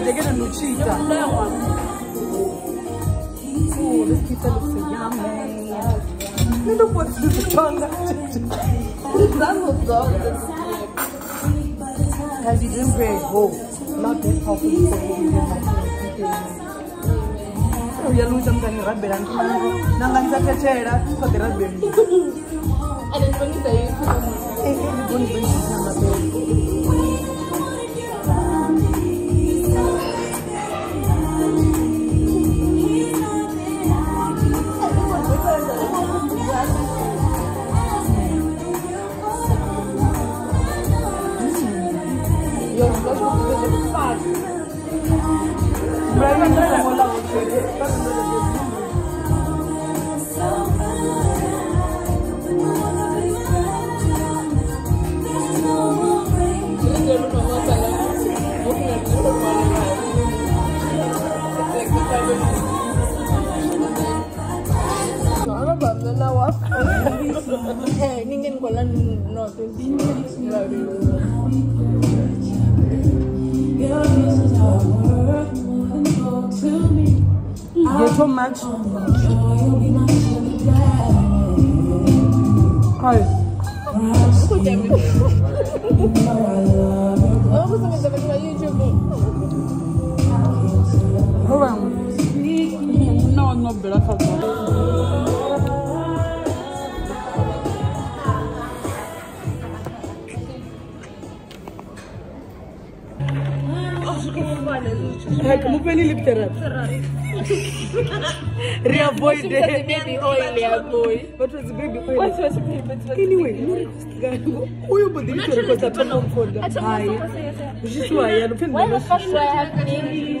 guys, they're getting Luchita. Oh, Luchita looks yummy. Look what's this tongue. Look, that was dog. Guys, you're doing I Oh, not this coffee. uyaluza mntani rabhela nanganisathetshela koderabe ndibonisa Thế nhưng nhân quả lần nó từ tin là điều You're too much. Hi. برفع هاك مو بالي اللي بتراب ريا بوي ده بيبي اويل يا بوي وات واز بيبي اويل وات واز بيبي اني واي نو ريكوست ويو بدي لك ريكوست اتمنى فودا هاي وش سوا يعني فين وين خشوا هاكين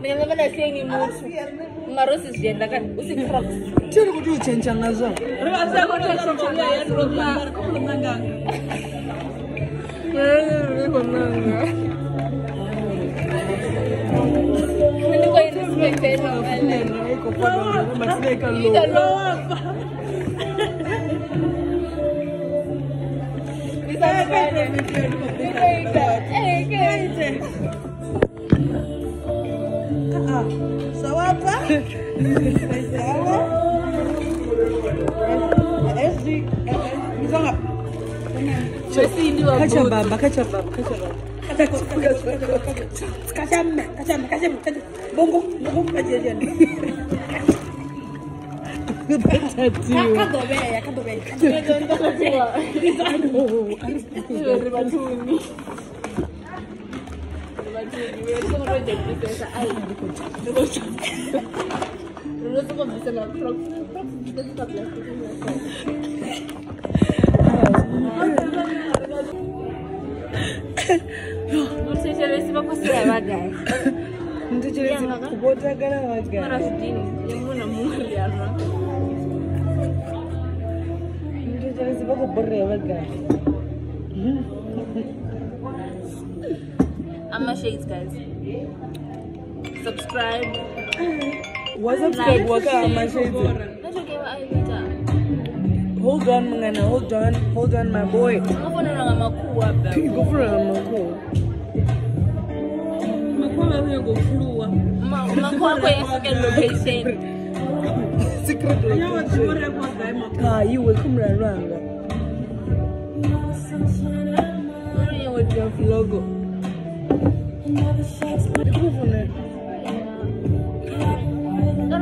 ndikangavada seni mutu marosi zviendaka usitiri kuti uchenja nazvo Thank you. Kachamba, kachamba, kachamba. Kachamba, kachamba, kachamba. Bongo, bongo, kachamba. Kadobea, kadobea. Ribatuni. Ribatuni. Wewe sio roja princess. Ai, ndiko. Ndiko. no to wam jestem rok, rok, rok, ndinotecheresa pakusira vadai ndocheresa kubota kana vadya zvidini nemuna mumwe yana ndocheresa pakuborera vadya ama shades guys subscribe What's up, Scott? Waka, I'm my shades. Hold on, Mangana. Hold on. Hold on, my boy. Can you go for a Mako? Secret location. Ah, you will come right around. Logo. Logo.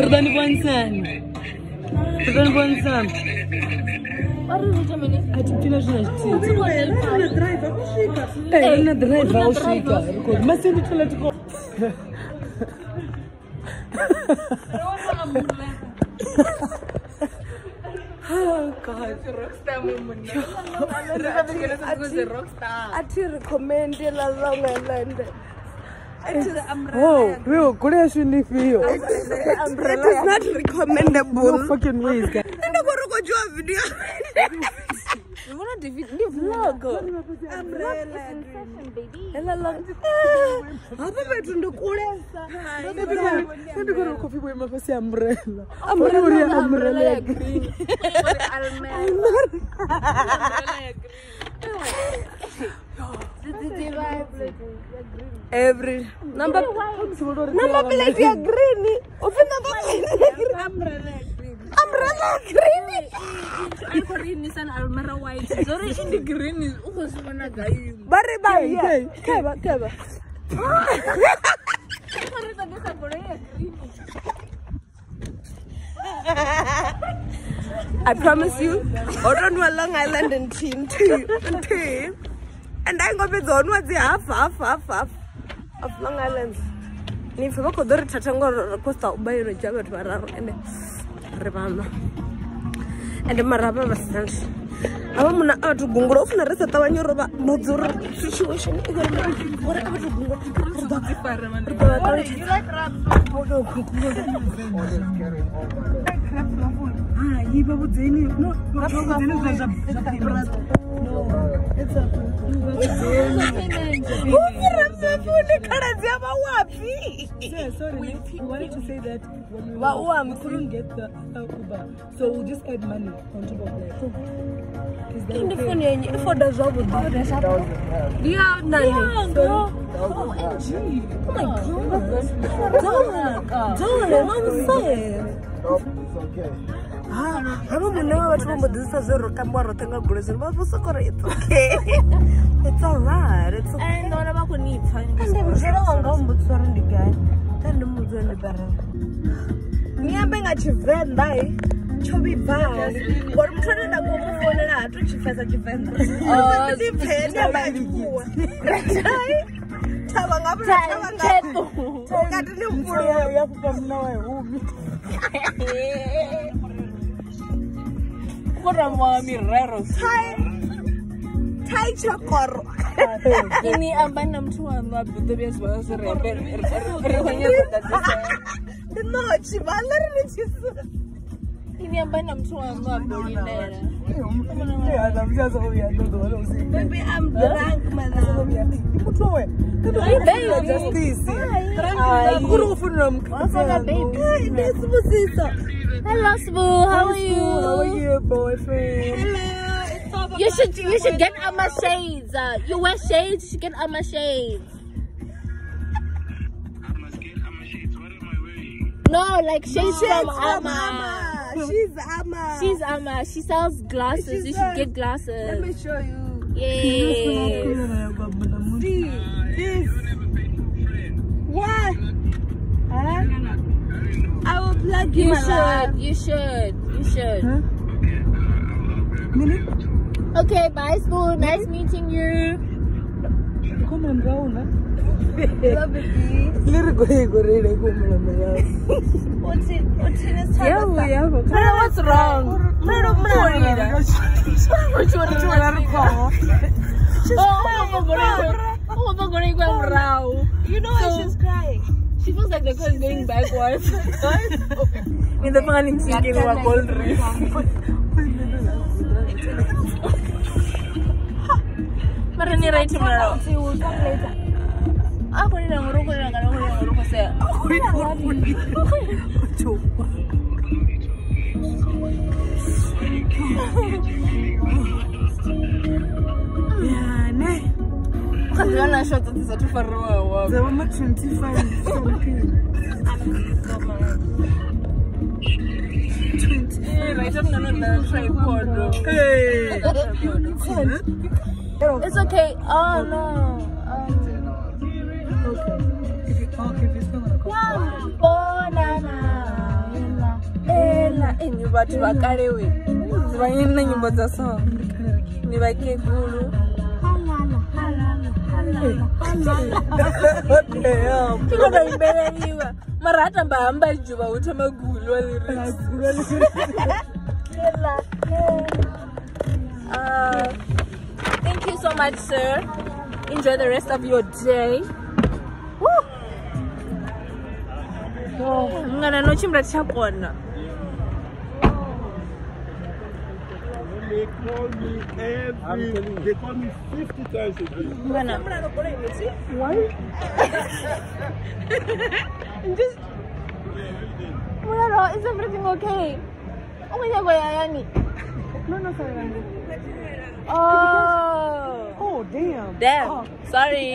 رضا نبغى انسان رضا نبغى انسان عجبتينا جنا جبتي درايفر وشيكا ايه قلنا أيوة. درايفر وشيكا ما سيني تفلا Whoa, bro, Korea shouldn't feel. It is not recommendable. No fucking ways, guys. Nenda kwa roko jua video. Mbona ni vlog? Umbrella. Ela long. Ah, hapa petu ndo kule. Nenda kwa roko fibo mafasi umbrella. Umbrella umbrella ya green. Umbrella ya green. Umbrella ya every number number plate ya green of number plate umbrella green umbrella green I green Nissan Almera white zore the green uko simona gayi bari bari keba keba I promise you, I don't know Long Island and team team, and I'm going to be the one with the half, half, half, half. of long island ni pfa va kho do ri thatha ngoro ri costa ubayino dya vathu vararo ende ri vama ende mara va vasand a va munhu a va tigungula u fanele ri setavanyo ro va mudzuri situation ekore a va tigungula ri Yeah, sorry, I wanted to say that when we, Wa- we couldn't get the uh, Uber, so we'll just add money on top of that. Is that ndi okay? foni yenye i foda zwavhuḓi ndi ya nani oh, oh my god dole dole mamusele It's okay. havo munhu va vathu vambodzisa zve rotambiwa rothe nga gulozi va vosokora its okay its alrihtnyambe eh, nga tshivenda tsho vibva ngori muthu ane ndakomufonela ha to tshipfesa tshivendaipheniaa tavangavulaaati ni mulo ya kuka mina wa hi humi kurama mirero taichakoro ini ambana muthu wanu abudo vyazivaazirembeinochivala rinochisu ini ambana muthu wanu abolinelaamuthuwe kuri kufunira mukaaaivusisa Hello, Smooth. How are you? How are you, boyfriend? Hello. You should you should get out my shades. Uh, you wear shades. You should get out my shades. No, like she no, said, Amma. She's Amma. She's Amma. She sells glasses. She's you should like, get glasses. Let me show you. Yeah. like you, you should. Life. You should. You should. Huh? Minute? Okay, bye school. Nice meeting you. Come on, Brown. Love it, Little go go ready. Come on, Brown. What's it? What's it? Yeah, we are. What's wrong? Mero mero. What's wrong? What's wrong? Oh, I'm going to go. I'm going to go. You know why she's crying? She feels like the car is going backwards. Minta panganin sikil a gold race. Mara ni right tomorrow. She will come later. Ako ni nang ruko nang ano ni nang ruko sa. Aku ni nang ruko ni. Yeah. ndionashoto dzisatifarirawawa It's okay. Oh no. Okay. If you talk, if you're still gonna call. Ella, ella, ella. Ni vatu vakarewe. Ni vayina ni mbaza song. Ni vake guru tinotoibereriwa mara atamba hamba juva uta magulo thank you so much sir enjoy the rest of your day mungana nochimbira tichakona They call me every. They call me 50 times a day. Why? Just. Muraro, is everything okay? Oh my god, Bayani. No, no, sorry. Oh. Oh, damn. Damn. Oh. Sorry.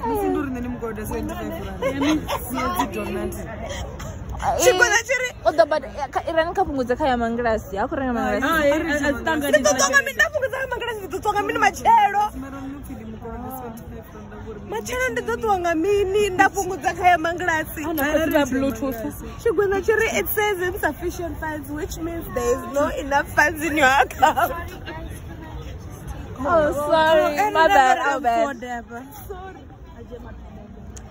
irani eh, kapunguza kha ya mangirasi akurenga mangirasiitaunguzaamangirasiitotsonga mini machelo machelo ndi dotsonga mini ndapunguza kha ya mangirasixigwenza chiri it says insufficient funds which means there is no enough funds in your account oh, sorry. Oh, sorry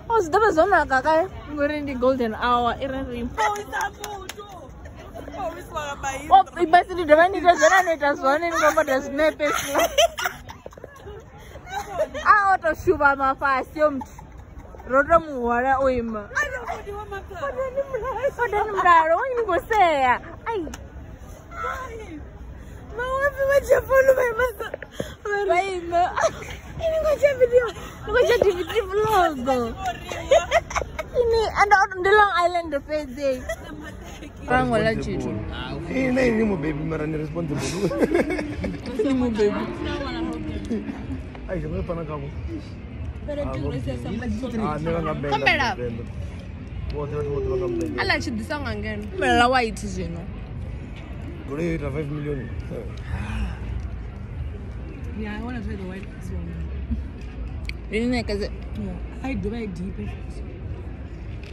o oh, zwi ḓivha zwo naka kae ngori ndi golden hour i rerimbasi oh, oh, ndi dovha ndiita zwone ano ita zwone ndi kombota zwinepe a o to shuva mafasi o mthu ro to muhwala o ima odani mulalo wa ini koseya ai vawapi vajapanu vaimasa vaima Ini eh, ngajak video, ngajak di video vlog. ini anda on the Long Island the first day. wala children. ini baby Ini mu baby. Ay, sabay pa na kamo. Pero tu ah, rasa sama. Ah, nila nga benda. Kamera. Ala chidi sanga ngani. 5 million. Yeah, I want to try the white one. Menina, é, quer dizer. Ai, do é deep.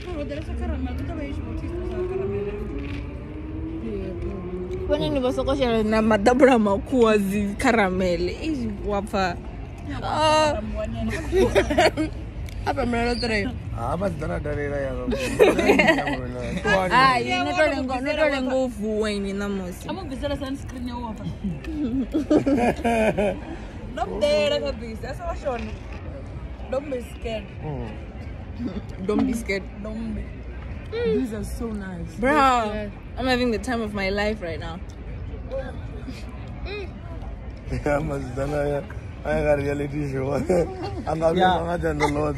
Eu odeio essa caramelo, toda vez que eu usar caramelo. Né? Quando ni basa ko siya na madabra mo kuha caramelo, ah. tá né? Caramel. é wapa. Ah. Apa meron tayo? Ah, mas dana dali na yan. Ah, yun na tolo ng na tolo ng ufuway ni na mo si. Amo bisala Não niya wapa. Nabdera ka bisala sa wasyon. Don't be scared. Mm. Don't be scared. Hmm. Don't be. Mm. These are so nice. Bro, yeah. I'm having the time of my life right now. Hmm. Yeah, masidana ya a reality show. I'm not Angabi angaja ndolo.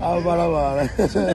Abarabara.